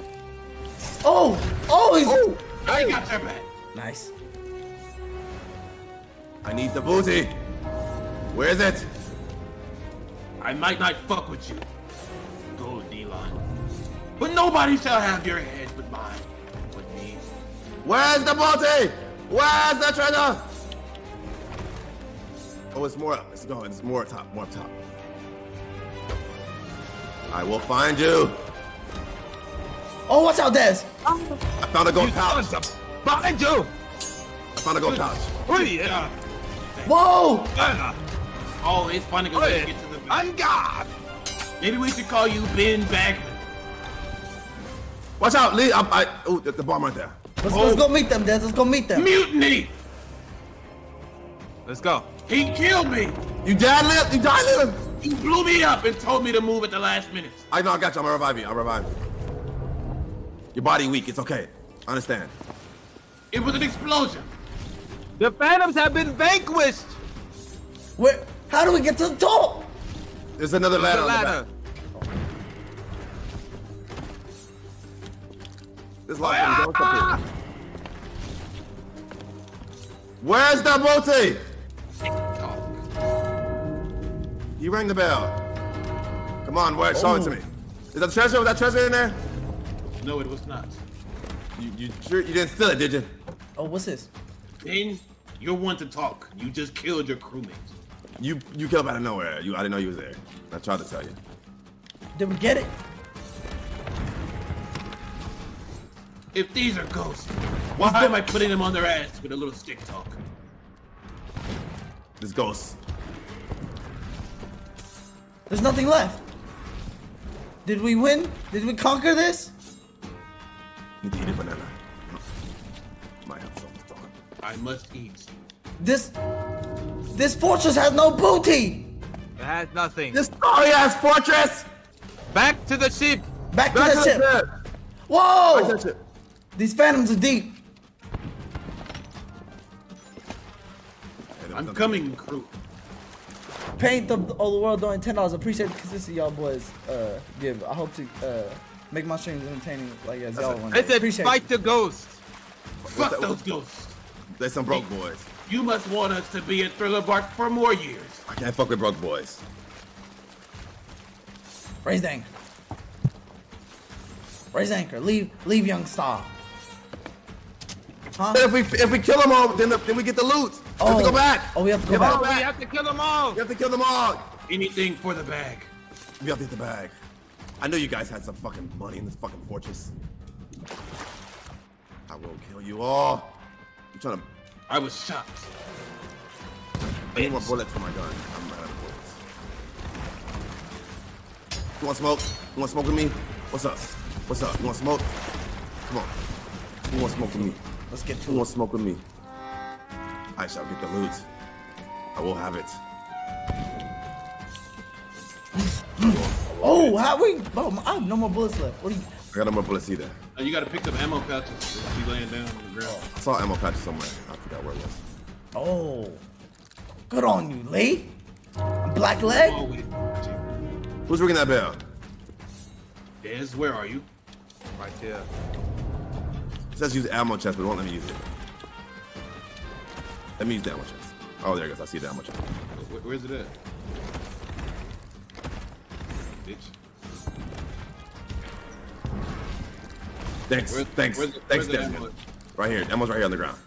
Oh, oh, he's oh, I got your back. nice. I need the booty. Where is it? I might not fuck with you, Gold D-Line. But nobody shall have your head but mine. But me. Where's the booty? Where's the treasure? Oh, it's more up. It's going. It's more up top. More up top. I will find you. Oh, watch out, Dez. I found a gold pouch. Behind you! I found a gold pouch. Oh, yeah. Whoa. Oh, it's funny because Oh, we get to the I'm God! Maybe we should call you Ben Bagman. Watch out, Lee. I, I, oh, the, the bomb right there. Let's, Oh. let's go meet them, Dez. Let's go meet them. Mutiny! Let's go. He killed me! You died, Lil. You died, Lil. He blew me up and told me to move at the last minute. I know. I got you. I'm gonna revive you. I'll revive you. Your body weak. It's okay. I understand. It was an explosion. The Phantoms have been vanquished! Where? How do we get to the top? There's another There's ladder. a on the ladder. back. There's lots of ghosts up here. Ah! Where's the multi? You rang the bell. Come on, where? Show it to me. Oh. Is that treasure? Was that treasure in there? No, it was not. You, you sure you didn't steal it, did you? Oh, what's this? Ben, you're one to talk. You just killed your crewmate. You you killed out of nowhere. You I didn't know you was there. I tried to tell you. Did we get it? If these are ghosts, why am I putting them on their ass with a little stick talk? This ghost. There's nothing left. Did we win? Did we conquer this? Need to eat a banana. Might have something to talk. I must eat. This this fortress has no booty. It has nothing. This sorry ass fortress! Back to the ship. Back to the to ship. the ship! Whoa! Back to the ship. These phantoms are deep. Hey, there was I'm coming, crew. Paint the, of the world doing ten dollars. Appreciate the consistency y'all boys uh, give. I hope to uh, make my streams entertaining like as y'all want. I said Appreciate fight it. the ghost. Fuck that- those ghosts. There's some broke boys. You must want us to be at Thriller Bark for more years. I can't fuck with broke boys. Raise the anchor. Raise the anchor. Leave leave young star. Huh? If we if we kill them all, then the, then we get the loot. Oh. We have to go back. Oh, we have to go We have back. We have to kill them all. We have to kill them all. Anything for the bag. We have to get the bag. I know you guys had some fucking money in this fucking fortress. I will kill you all. I'm trying to. I was shot. I need more bullets for my gun. I'm out of bullets. You want smoke? You want smoke with me? What's up? What's up? You want smoke? Come on. You want smoke with me? Let's get You to it. want smoke with me? I shall get the loot. I will have it. Oh, how we? Oh, I have no more bullets left. What do you? I got no more bullets either. Uh, you gotta pick up ammo pouches. Be laying down on the ground. I saw ammo patches somewhere. I forgot where it was. Oh, good on you, Lee. Black leg. Oh. Who's ringing that bell? Des, where are you? Right here. It says use ammo chest, but it won't let me use it. Let me use the ammo. Oh, there it goes. I see the ammo chest. Where, where's it at? Bitch. Thanks. Where- thanks. where's thanks, where's Desmond. Right here. Ammo's right here on the ground.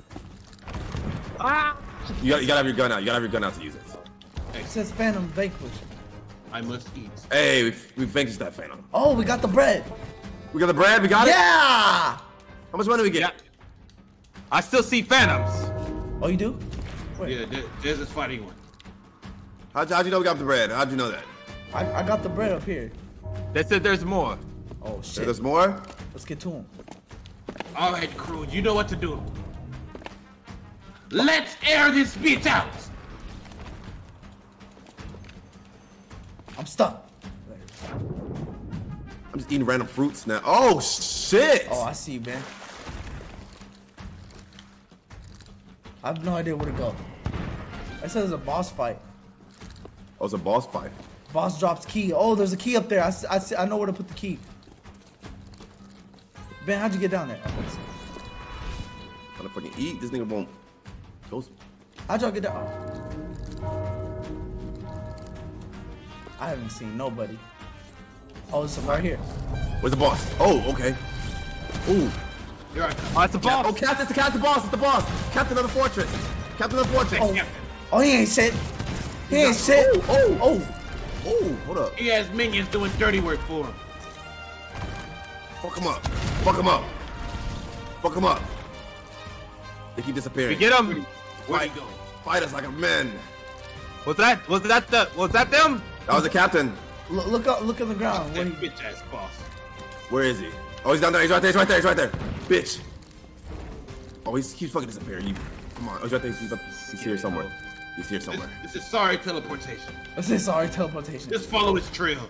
Ah! You gotta, you gotta have your gun out. You gotta have your gun out to use it. It says Phantom Vanquish. I must eat. Hey, we, we vanquished that phantom. Oh, we got the bread. We got the bread. We got it. Yeah. How much money do we get? Yeah. I still see phantoms. Oh, you do? Wait, Yeah, Des, Des is fighting one. How'd, how'd you know we got the bread? How'd you know that? I, I got the bread up here. They said there's more. Oh shit. There's more. Let's get to him. All right, crew, you know what to do. Let's air this bitch out. I'm stuck. I'm just eating random fruits now. Oh shit! Oh, I see, you, man. I have no idea where to go. I said it's a boss fight. Oh, it's a boss fight. Boss drops key. Oh, there's a key up there. I, I, I know where to put the key. Ben, how'd you get down there? Let's see. Trying to fucking eat. This nigga won't. Goes. How'd y'all get down? I haven't seen nobody. Oh, it's right here. Where's the boss? Oh, okay. Ooh. Here I come. Oh, it's a boss. Oh, Captain, it's the Captain Boss. It's the boss. Captain of the fortress. Captain of the fortress. Oh, oh he ain't shit. He ain't shit. Oh, Oh, Oh, oh hold up. He has minions doing dirty work for him. Fuck him up. Fuck him up. Fuck him up. They keep disappearing. We get them. Where'd he go? Fight us like a man. Was that was that the was that them? That was the captain. look, look up, look on the ground. Where That he, bitch ass boss. Where is he? Oh, he's down there. He's right there. He's right there. He's right there. Bitch. Oh, he's, he keeps fucking disappearing. You, come on. Oh, he's right there. He's, up, he's here somewhere. He's here somewhere. this is sorry teleportation. Let's say sorry, teleportation. Just follow his trail.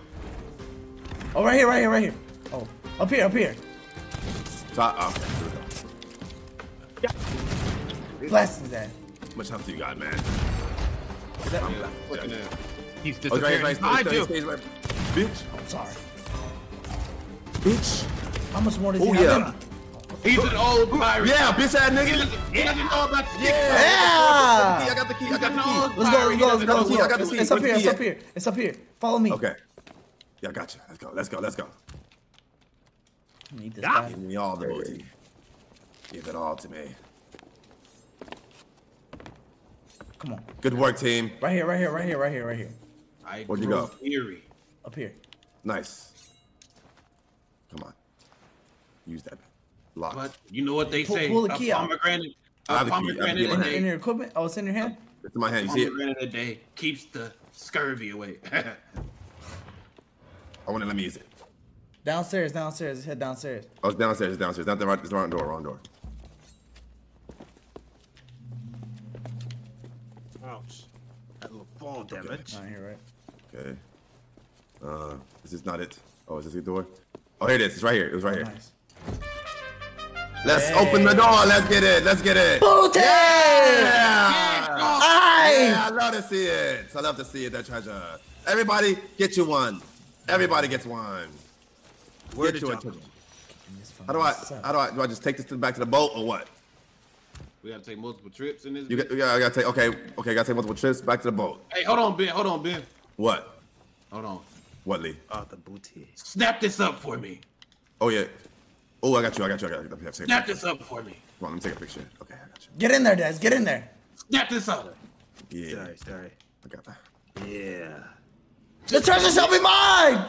Oh, right here, right here, right here. Oh, up here, up here. So, oh, okay. Here we go. Blast his ass. How much health do you got, man? Is that- I'm back. Fucking ass. He's Oh, he's right here, disappearing right behind here, you. he's right. Bitch, I'm sorry. bitch. How much more does Oh he yeah. have? He's an old pirate. Yeah, bitch ass nigga. he doesn't know about the Yeah. Yeah. I got the key. I got the key. Let's go, let's go, let's go, let's know I got go. the key. It's up here, it's up here, it's up here. Follow me. Okay. Yeah, I got you. Let's go. Let's go. Let's go. Need this guy. Give me all the booty. Give it all to me. Come on. Good work, team. Right here, right here, right here, right here, right here. I Where'd you go? Eerie. Up here. Nice. Come on. Use that. Lock. But you know what they Pull- say. pull the key out. pomegranate, I a have the key, I have the pomegranate a in In, day. in your equipment? Oh, it's in your hand? It's in my hand. You see it? Pomegranate a day keeps the scurvy away. (laughs) I want to let me use it. Downstairs, downstairs. Head downstairs. Oh, it's downstairs. It's downstairs. Not the right. It's the wrong door. Wrong door. Ouch. That little fall damage. Not here, right? Okay. Uh, is this not it? Oh, is this the door? Oh, here it is. It's right here. It was right Oh, here. nice. Let's open the door. Let's get it. Let's get it. Booty! Yeah. Aye! Yeah, I love to see it. I love to see it. That treasure. Everybody, get you one. Everybody gets one. Where Get did you a y'all treasure. How do I? How do I? Do I just take this to back to the boat or what? we gotta take multiple trips in this. You got. Yeah, I gotta take. Okay. Okay. Gotta take multiple trips back to the boat. Hey, hold on, Ben. Hold on, Ben. What? Hold on. What, Lee? Oh, the booty. Snap this up for me. Oh yeah. Oh, I got you. I got you. I got you. Let me take Snap this up for me. Come on, let me take a picture. Okay, I got you. Get in there, Des. Get in there. Snap this up. Yeah. Sorry, sorry. I got that. Yeah. The treasure shall be mine!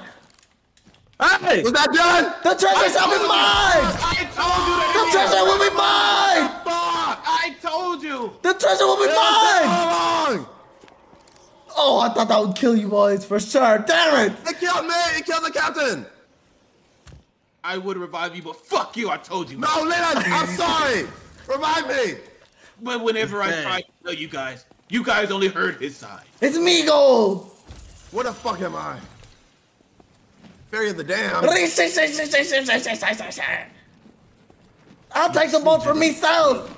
Hey! Was that done? The treasure shall be mine! I told you that. The treasure will be mine! Fuck! I told you. The treasure will be mine! Oh, I thought that would kill you boys for sure. Damn it! It killed me. It killed the captain. I would revive you, but fuck you. I told you. No, Leland. I'm (laughs) sorry. Revive me. But whenever I Ben. tried to tell you guys, you guys only heard his side. It's me, gold! What the fuck am I? Ferry of the Damned. I'll take the boat for myself!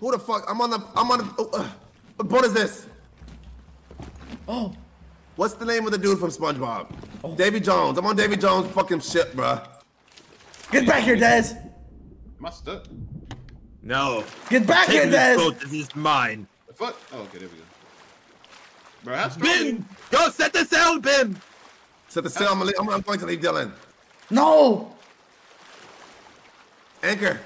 Who the fuck? I'm on the. I'm on the. Oh, uh, what boat is this? Oh, What's the name of the dude from SpongeBob? Davy Jones. I'm on Davy Jones' fucking ship, bruh. get back here, Des! Am I stuck? No. Get back here, Take this Des! boat. This is mine. The fuck? Oh, okay, there we go. Bro, how strong? Bim! Go set the sail, Bim! Set the sail. I'm, gonna leave- I'm, I'm going to leave Dylan. No! Anchor.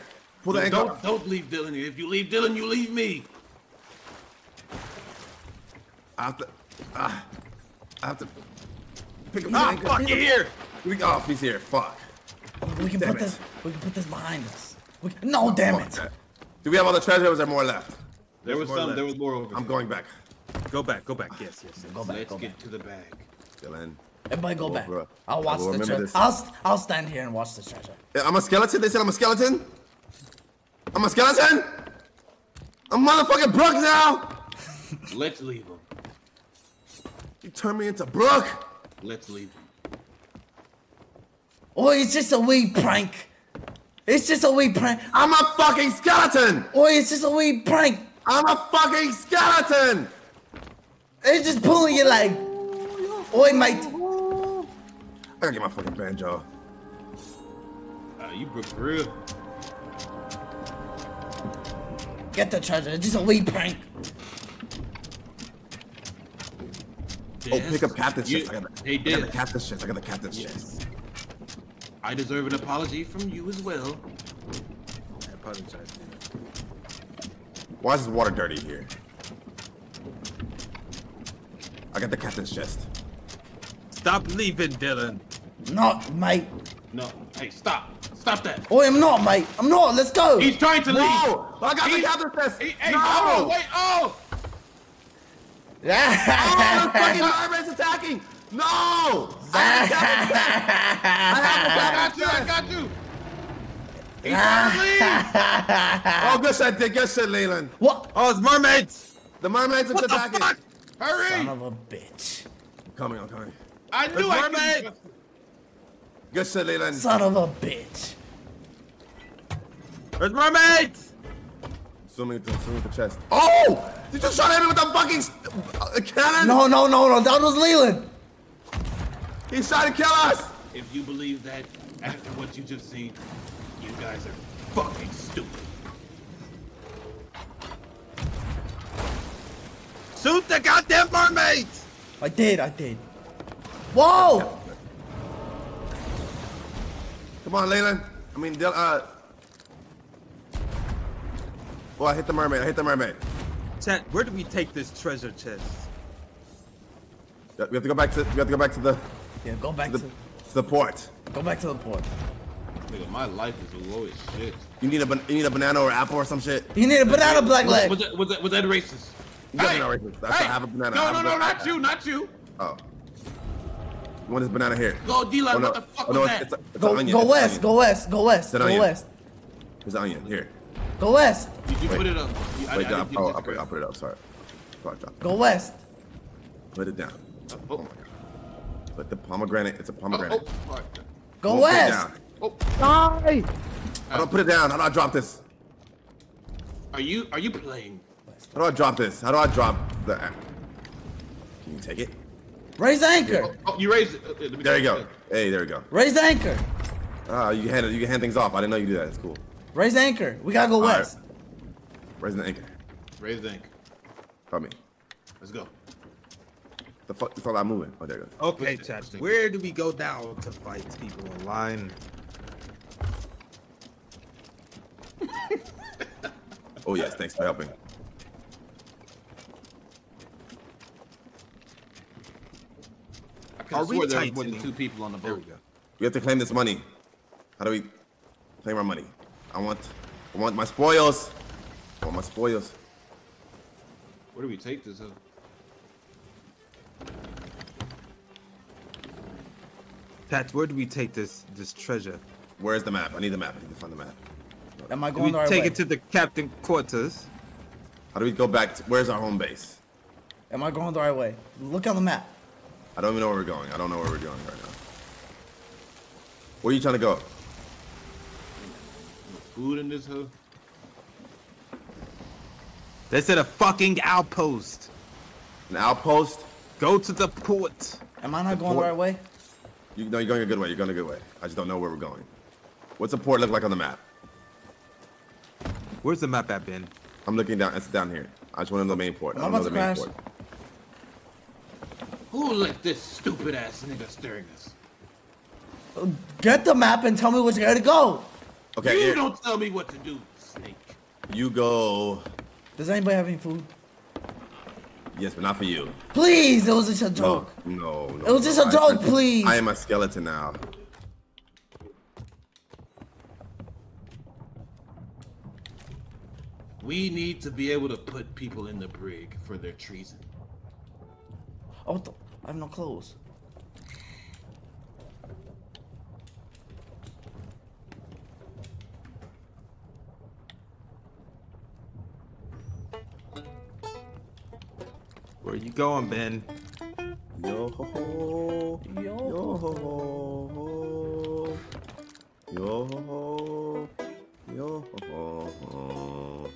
Pull the No, anchor. don't, don't leave Dylan here. If you leave Dylan, you leave me. I have to. ah, I have to. Pick up Ah, fuck you here! We, oh, he's here. Fuck. We can Damn put it. this. We can put this behind us. We can, no, damn it! that. Do we have all the treasure or is there more left? There was some. left. There was more over. I'm there. going back. Go back, go back. Yes, yes, yes. Go back, Let's go get back. to the bag. Dylan. Everybody, go Oh, back. bro. I'll watch the treasure. I'll st- I'll stand here and watch the treasure. Yeah, I'm a skeleton. They said I'm a skeleton. I'm a skeleton. I'm motherfucking Brook now. Let's leave him. You turned me into Brook. Let's leave him. Oh, it's just a wee prank. It's just a wee prank. I'm a fucking skeleton. Oh, it's just a wee prank. I'm a fucking skeleton. It's just pulling your leg. Oi, mate. I gotta get my fucking banjo. Uh, you broke for real. Get the treasure. It's just a wee prank. Oh, pick up captain's You- chest. I got the, Hey, I got the Diz. captain's chest. I got the captain's chest. I deserve an apology from you as well. I apologize, man. Why is this water dirty here? I got the captain's chest. Stop leaving, Dylan. Not, mate. No. Hey, stop. Stop that. Oi, I'm not, mate. I'm not. Let's go. He's trying to leave. No! I got the captain's chest. He, hey, no! hold on, wait. Oh! Oh, the (laughs) fucking mermaid's attacking! No! I have the. I have the I got you. I got you. He's trying to leave. (laughs) Oh, good shit, Dick. Good shit, Leland. what? Oh, it's mermaids! The mermaid's are What the fuck? Hurry. Son of a bitch. I'm coming, I'm coming. I knew There's I mermaid. could. Good shit, Leland. Son of a bitch. There's mermaids! Assuming, assuming the chest. Oh! Did you shot at me with a fucking uh, cannon? No, no, no, no. That was Leland. He's trying to kill us. If you believe that after what you just seen, you guys are fucking stupid. Shoot the goddamn mermaids! I did, I did. Whoa! Come on, Leland. I mean, Dil- uh. Oh, I hit the mermaid. I hit the mermaid. Chat, where do we take this treasure chest? Yeah, We have to go back to. We have to go back to the Yeah, go back the, to to the port. go back to the port. Nigga, my life is low as shit. You need a ban- you need a banana or apple or some shit. You need a banana black Was, leg. was, that, was, that, was that racist? You got banana racist. That's hey, I have a banana. No, I no, no, banana. not you, not you. Oh. You want this banana here? Go, D-Line, Oh, no. what the fuck oh, no, was it's, that? it's, a, it's Go, an onion. go it's west, go west, go west, It's an go onion. west, It's an onion. Here. Go west, Did you Wait. put it up? You- I- Wait, I I'll, didn't I'll, I'll put it. correct. I'll put it up. Sorry. Sorry, drop go west. Put it down. Oh, Oh my god. But the pomegranate. It's a oh, pomegranate. oh, alright. Go Don't put it west. down. oh. How do I put it down? How do I drop this? Are you are you playing? How do I drop this? How do I drop the? Can you take it? Raise anchor. Oh, oh, you raised it. Uh, There you go. Hey, there we go. Raise anchor. Ah, you can hand it. You can hand things off. I didn't know you do that. It's cool. Raise the anchor. We gotta go right. west. Raise the anchor. Raise the anchor. Help me. Let's go. The fuck? It's all that moving. Oh, there it goes. Okay, Push it, chat, push it. where do we go now to fight people online? Oh yes, thanks for helping. Are we swore there was more than two people on the There we boat. go. We have to claim this money. How do we claim our money? I want, I want my spoils. I want my spoils. Where do we take this? Huh? Chat, where do we take this this treasure? Where's the map? I need the map. I need to find the map. Am I Do going we the right take way? it to the captain quarters? How do we go back? To, where's our home base? Am I going the right way? Look on the map. I don't even know where we're going. I don't know where we're going right now. Where are you trying to go? Food in this huh? They said a fucking outpost. An outpost? Go to the port. Am I not going the right way? You know, you're going a good way. You're going a good way. I just don't know where we're going. What's the port look like on the map? Where's the map at, Ben? I'm looking down. It's down here. I just want to know the main port. I I'm don't know about the to main crash. port. Who let this stupid ass nigga steering us? Get the map and tell me which way to go. Okay, you here. don't tell me what to do, snake. You go. Does anybody have any food? Yes, but not for you. Please, it was just a No, joke. no, no. It was just no. a I- joke, please. I am a skeleton now. We need to be able to put people in the brig for their treason. Oh, I have no clothes. Where you going, Ben? Yo ho ho. Yo. Yo ho ho. Yo ho ho. Yo ho ho.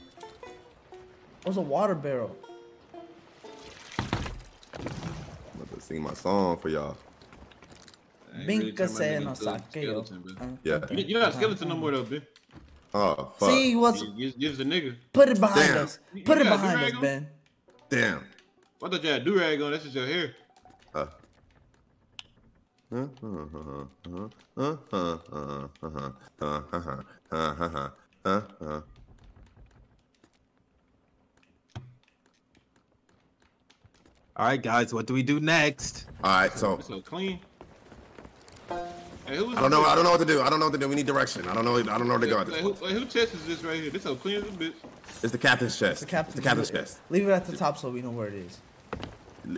It was a water barrel. I'm about to sing my song for y'all. I ain't really Binka turned my se nigga no into a saque yo. skeleton, bro. Uh, Yeah. okay. You- You're not a skeleton no more, though, bitch. Oh fuck. See what's You- you- You're just a nigga. put it behind Damn. us. You- Put you it got a behind us, do-rag on? Ben. Damn. I thought you had a do-rag on. That's just your hair. Uh. All right, guys, what do we do next? All right, so. So clean. Hey, I don't know. Bitch? I don't know what to do. I don't know what to do. We need direction. I don't know. I don't know where to go. At this point. Hey, who, who chest is this right here? This is so clean as a bitch. It's the captain's chest. It's the captain's, it's the captain's chest. Leave it at the top so we know where it is.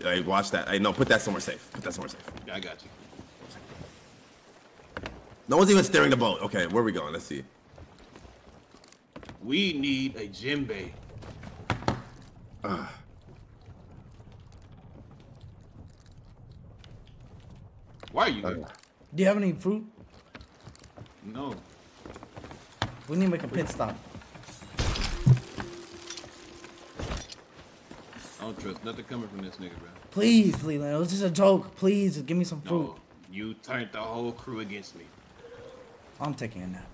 Hey, watch that. Hey, no, put that somewhere safe. Put that somewhere safe. I got you. No one's even steering the boat. Okay, where are we going? Let's see. We need a djembe. Ah. Why are you there? Okay. Uh. Do you have any fruit? No. We need to make a pit stop. Don't trust nothing coming from this nigga, bro. Please, Leland. It was just a joke. Please, give me some fruit. No, you turned the whole crew against me. I'm taking a nap.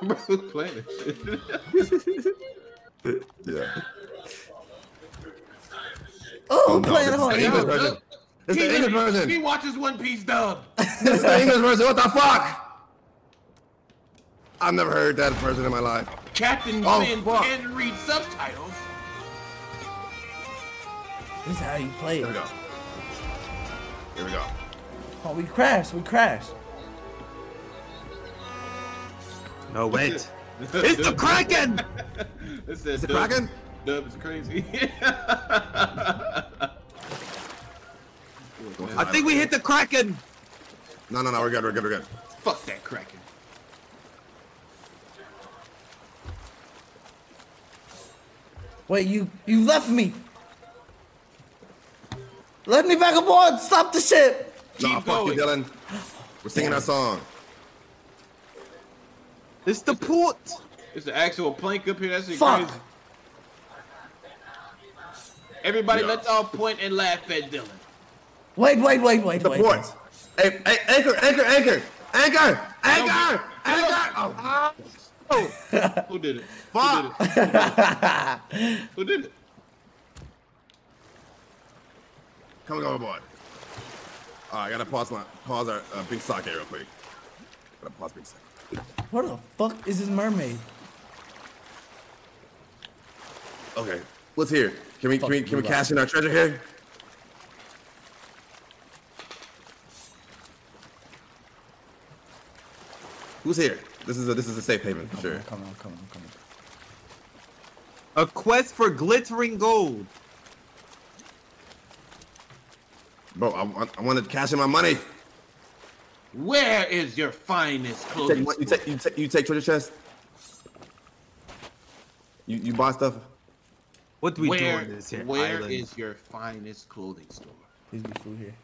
(laughs) bro, who's playing this shit? (laughs) Yeah. Oh, oh, no, playing this hard. the English version. It's the He- English version. He watches One Piece dub. It's the English version. What the fuck? I've never heard that person in my life. Captain Oh, Flynn fuck. can read subtitles. This is how you play Here we it. go. Here we go. Oh, we crashed. We crashed. No, (laughs) wait. It's the Kraken! (laughs) It the dub- Kraken? Dub is crazy. I think we hit the Kraken! No, no, no. We're good. We're good. We're good. Fuck that Kraken. Wait, you you left me. Let me back aboard. Stop the ship. Nah, Keep fuck you. Dylan. We're singing our song. It's the port! It's the actual plank up here. That's Fuck. crazy. Everybody, Yeah. let's all point and laugh at Dylan. Wait, wait, wait, wait, The wait. port. Hey, hey, anchor, anchor, anchor, anchor, anchor, anchor. Oh, Who did it? fuck. Who did it? Who did it? Come on, boy. Oh, I gotta pause my pause our uh, big socket real quick. Gotta pause big socket. What the fuck is this mermaid? Okay, what's here? Can we can we Fuck can we cash in our treasure here? Who's here? This is a this is a safe haven for sure. I'm coming, I'm coming, I'm coming. A quest for glittering gold. Bro, I, want- I wanted to cash in my money. Where is your finest clothing? you, take, you, take, you take treasure chest. You you buy stuff. What do we do Where, on this here where island? is your finest clothing store? Please be food here.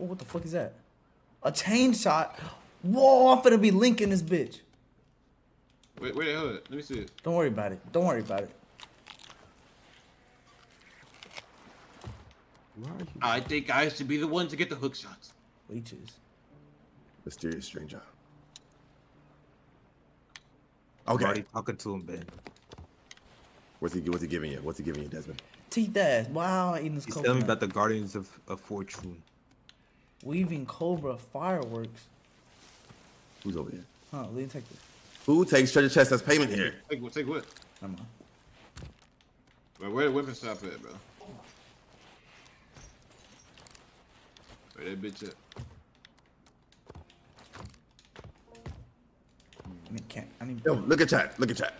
Oh, what the fuck is that? A chain shot? Whoa, I'm finna be linking this bitch. Wait, where the hell? Let me see it. Don't worry about it. Don't worry about it. Where are you? I think I should be the one to get the hook shots. Leeches. Mysterious stranger. I'm Okay. already talking to him, Ben. What's he what's he giving you? What's he giving you, Desmond? Teeth ass. Wow, I'm eating this He's telling me about the Guardians of, of Fortune. Weaving cobra fireworks. Who's over here? Huh, let me take this. Who takes treasure chest as payment here? Take what? Take what? Never mind. Bro, where the weapon shop at, bro? Where that bitch at? I need can't. I need. Yo, look at chat. Look at chat.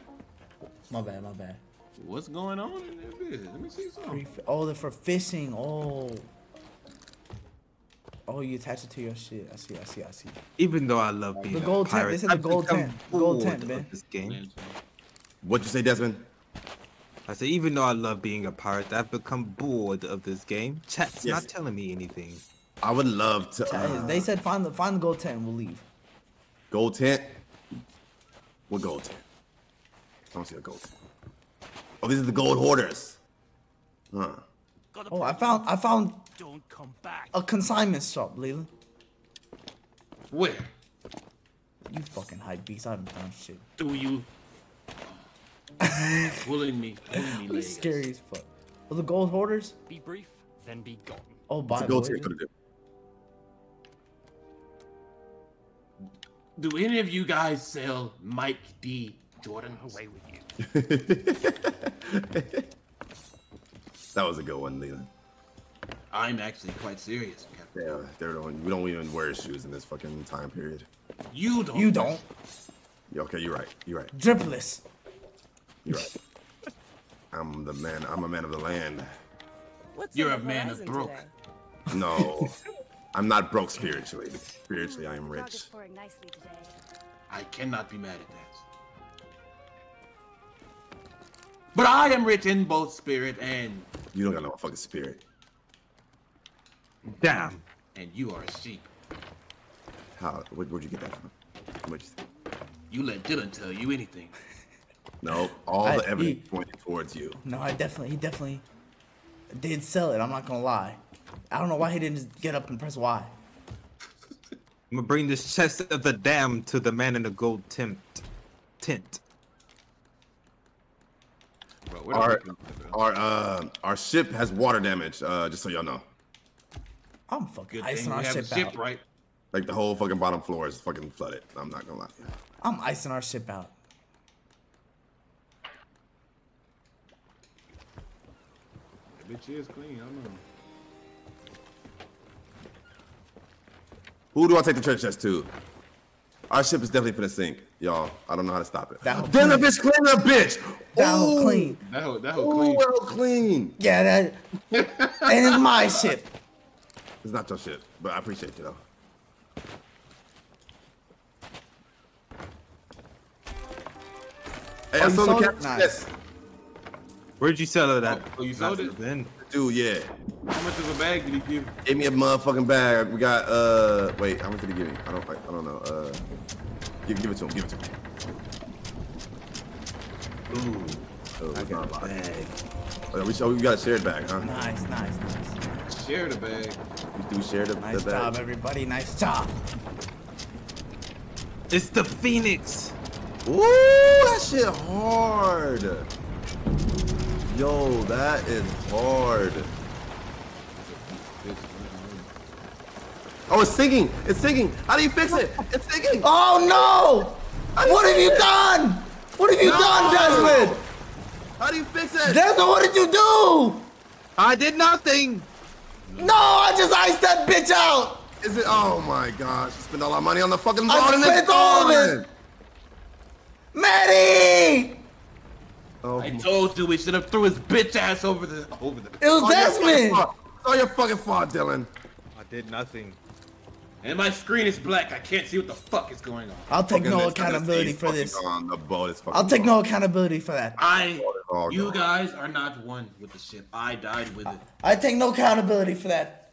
My bad. My bad. What's going on in that bitch? Let me see something. Free fi- Oh, they're for fishing. Oh. Oh, you attach it to your shit. I see. I see. I see. Even though I love being The a gold tent, pirate, they said the I've gold become tent. Gold bored tent, of man. This game. What'd you say, Desmond? I say, even though I love being a pirate, I've become bored of this game. Chat's Yes. not telling me anything. I would love to. Uh, They said find the find the gold tent we'll leave. gold tent. What gold tent? I don't see a gold tent. Oh, these are the gold hoarders. Huh. Oh, I found I found Don't come back. a consignment shop, Leland. Where You fucking hype beast. I haven't found shit. do you? (laughs) pulling me, pulling me You legs. scary as fuck. Oh, the gold hoarders? Be brief, then be gone. Oh, What's bye. a gold boys. tent gonna do? Do any of you guys sell Mike D. Jordan? Away with you. (laughs) That was a good one, Leland. I'm actually quite serious, Captain. Yeah, they're don't, we don't even wear shoes in this fucking time period. You don't. You don't. Yeah, okay, you're right. You're right. Dripless. You're right. I'm the man. I'm a man of the land. What's You're a man of horizon broke. today? No, I'm not broke spiritually. Spiritually, I am rich. pouring nicely today. I cannot be mad at that. But I am rich in both spirit and You don't got no fucking spirit. Damn. and you are a sheep. How? Where, where'd you get that from? How much? You let Dylan tell you anything. (laughs) No, all I- the evidence he- pointing towards you. No, I definitely, he definitely did sell it. I'm not gonna lie. I don't know why he didn't just get up and press Y. I'm gonna bring this chest of the damned to the man in the gold tent. Tent. Bro, Our, the fuck is it, bro? our, uh, our ship has water damage, uh, just so y'all know. I'm fucking Good icing our ship a ship, out. right? Like the whole fucking bottom floor is fucking flooded. I'm not gonna lie. I'm icing our ship out. That bitch is clean. I know. Who do I take the treasure chest to? Our ship is definitely finna sink, y'all. I don't know how to stop it. That whole Damn, that clean. bitch clean that bitch. That whole clean. That whole, that whole clean. well clean. Yeah, that. (laughs) and it's my ship. It's not your shit, but I appreciate you though. Hey, Oh, I you sold the sold it? Nice. chest. Where'd you sell it at? Oh, you sold it? Then. Dude, yeah. How much of a bag did he give? you? Give me a motherfucking bag. We got uh wait, how much did he give me? I don't I, I don't know. Uh give give it to him, give it to him. Ooh. Oh, it's not a bag. Oh, we, oh, we got a shared bag, huh? Nice, nice, nice. Share the bag. We do share the, Nice the job, everybody. Nice job. it's the Phoenix. Ooh, that shit hard. Yo, that is hard. Oh, it's sinking. It's sinking. How do you fix it? It's sinking. Oh no! What have you done? What have you done, Desmond? How do you fix it? Desmond, what did you do? I did nothing. No, I just iced that bitch out. Is it? Oh my gosh! You spent all our money on the fucking I ball and spent all of it. Maddie! Oh, I told you we should have threw his bitch ass over the over the. It was oh, all your fucking Desmond. fault. It's oh, all your fucking fault, Dylan. I did nothing. And my screen is black. I can't see what the fuck is going on. I'll take Fucking no accountability for this. gone. Uh, the boat is fucking I'll take no accountability for that. I, all you guys are not one with the ship. I died with it. I take no accountability for that.